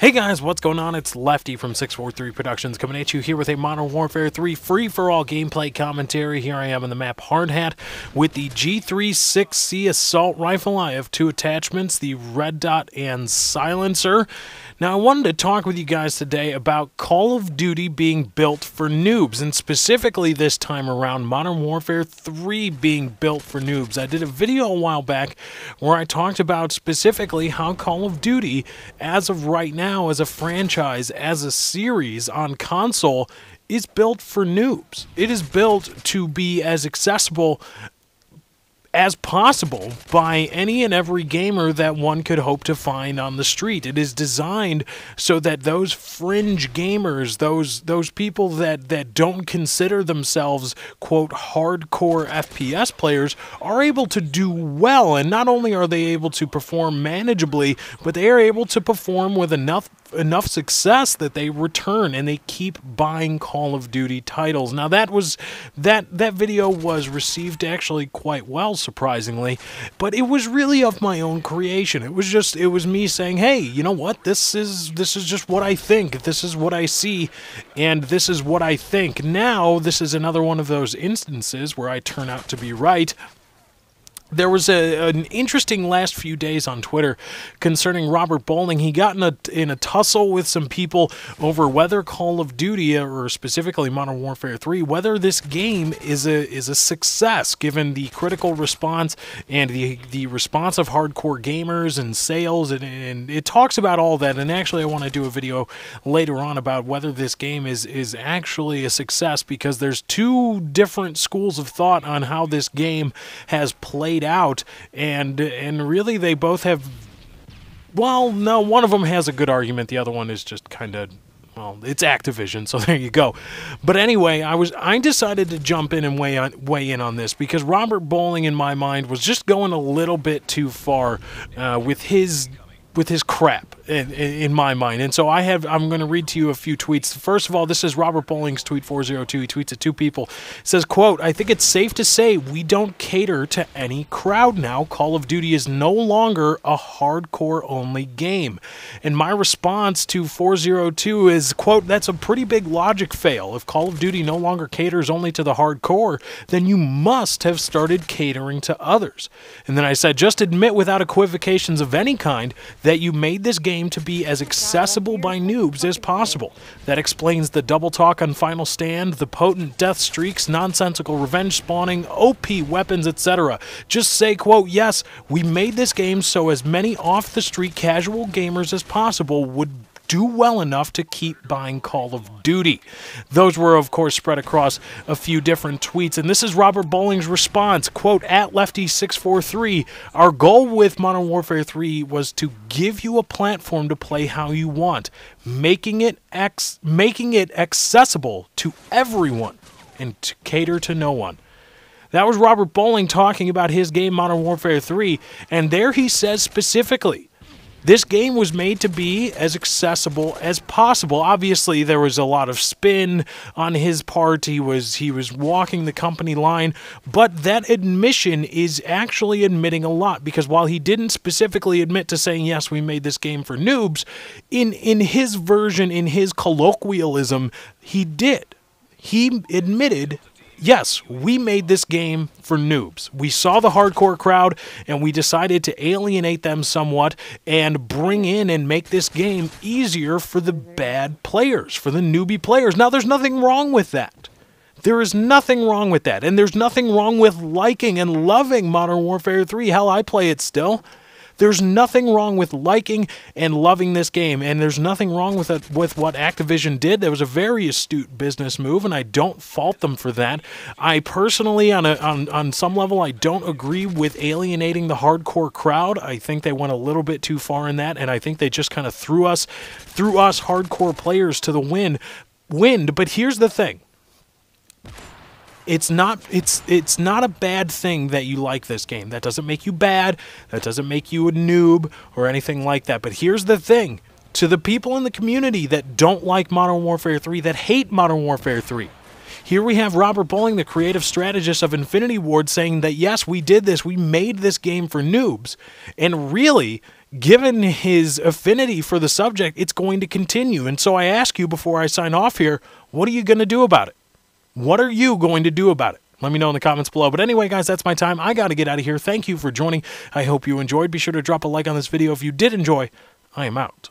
Hey guys, what's going on? It's Lefty from 643 Productions coming at you here with a Modern Warfare 3 free for all gameplay commentary. Here I am in the map Hard Hat with the G36C assault rifle. I have two attachments, the red dot and silencer. Now, I wanted to talk with you guys today about Call of Duty being built for noobs, and specifically this time around, Modern Warfare 3 being built for noobs. I did a video a while back where I talked about specifically how Call of Duty, as of right now, as a franchise, as a series on console, is built for noobs. It is built to be as accessible as possible by any and every gamer that one could hope to find on the street. It is designed so that those fringe gamers, those those people that that don't consider themselves quote hardcore FPS players are able to do well and not only are they able to perform manageably, but they are able to perform with enough enough success that they return and they keep buying Call of Duty titles. Now that was that that video was received actually quite well surprisingly, but it was really of my own creation. It was just it was me saying, "Hey, you know what? This is this is just what I think. This is what I see and this is what I think." Now, this is another one of those instances where I turn out to be right there was a, an interesting last few days on Twitter concerning Robert Bowling. He got in a in a tussle with some people over whether Call of Duty or specifically Modern Warfare 3 whether this game is a is a success given the critical response and the the response of hardcore gamers and sales and, and it talks about all that and actually I want to do a video later on about whether this game is is actually a success because there's two different schools of thought on how this game has played out, and and really they both have. Well, no, one of them has a good argument. The other one is just kind of well, it's Activision, so there you go. But anyway, I was I decided to jump in and weigh on, weigh in on this because Robert Bowling, in my mind, was just going a little bit too far uh, with his with his crap in, in, my mind. And so I have I'm going to read to you a few tweets. First of all, this is Robert Bowling's tweet 402. He tweets at two people. It says, "Quote: I think it's safe to say we don't cater to any crowd now. Call of Duty is no longer a hardcore only game." And my response to 402 is, "Quote: That's a pretty big logic fail. If Call of Duty no longer caters only to the hardcore, then you must have started catering to others." And then I said, "Just admit without equivocations of any kind that you made this to be as accessible by noobs as possible. That explains the double talk on Final Stand, the potent death streaks, nonsensical revenge spawning, OP weapons, etc. Just say, quote, yes, we made this game so as many off the street casual gamers as possible would do well enough to keep buying Call of Duty. Those were, of course, spread across a few different tweets. And this is Robert Bowling's response quote, at Lefty643, our goal with Modern Warfare 3 was to give you a platform to play how you want, making it, ex- making it accessible to everyone and to cater to no one. That was Robert Bowling talking about his game Modern Warfare 3, and there he says specifically this game was made to be as accessible as possible. Obviously, there was a lot of spin on his part. He was he was walking the company line, but that admission is actually admitting a lot because while he didn't specifically admit to saying yes, we made this game for noobs, in in his version, in his colloquialism, he did. He admitted yes, we made this game for noobs. We saw the hardcore crowd and we decided to alienate them somewhat and bring in and make this game easier for the bad players, for the newbie players. Now, there's nothing wrong with that. There is nothing wrong with that. And there's nothing wrong with liking and loving Modern Warfare 3. Hell, I play it still. There's nothing wrong with liking and loving this game, and there's nothing wrong with it, with what Activision did. That was a very astute business move, and I don't fault them for that. I personally, on a, on on some level, I don't agree with alienating the hardcore crowd. I think they went a little bit too far in that, and I think they just kind of threw us threw us hardcore players to the wind. Wind, but here's the thing it's not it's it's not a bad thing that you like this game. That doesn't make you bad. That doesn't make you a noob or anything like that. But here's the thing. To the people in the community that don't like Modern Warfare 3, that hate Modern Warfare 3, here we have Robert Bowling, the creative strategist of Infinity Ward, saying that yes, we did this, we made this game for noobs. And really, given his affinity for the subject, it's going to continue. And so I ask you before I sign off here, what are you going to do about it? What are you going to do about it? Let me know in the comments below. But anyway, guys, that's my time. I got to get out of here. Thank you for joining. I hope you enjoyed. Be sure to drop a like on this video if you did enjoy. I am out.